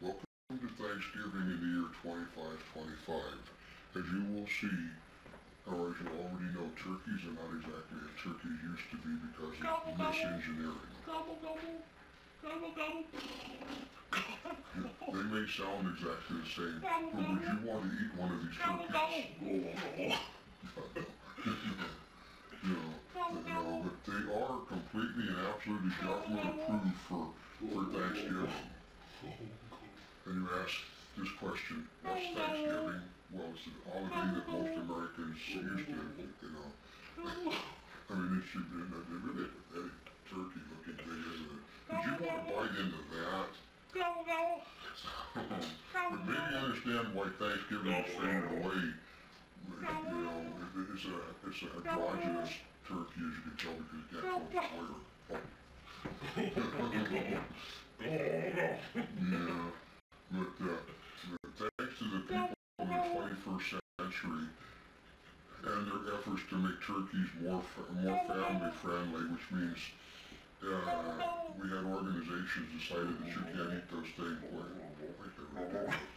Welcome to Thanksgiving in the year 2525. As you will see, or as you already know, turkeys are not exactly as turkeys used to be because of Gobble, gobble. misengineering. Gobble, gobble. Gobble, gobble. They may sound exactly the same, Gobble, but would you want to eat one of these Gobble, turkeys? gobble. You know, you know, but they are completely and absolutely government approved for, for Thanksgiving. And you ask this question, what's Thanksgiving? Well, it's a holiday that most Americans used to, you know. I mean, it should be, a really pathetic turkey looking thing, isn't it? Did you want to bite into that? Gobble, gobble. But maybe you understand why Thanksgiving is fading away. You know, it's a, it's a androgynous turkey, as you can tell, because it can't tell Yeah, 21st century and their efforts to make turkeys more, more family friendly, which means uh, we had organizations decided that you can't eat those things. Boy,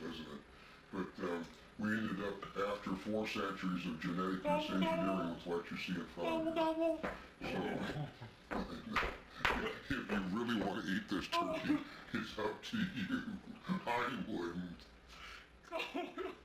doesn't it? But um, we ended up, after four centuries of genetic misengineering, with what you see in front of you. So, if you really want to eat this turkey, it's up to you. I wouldn't.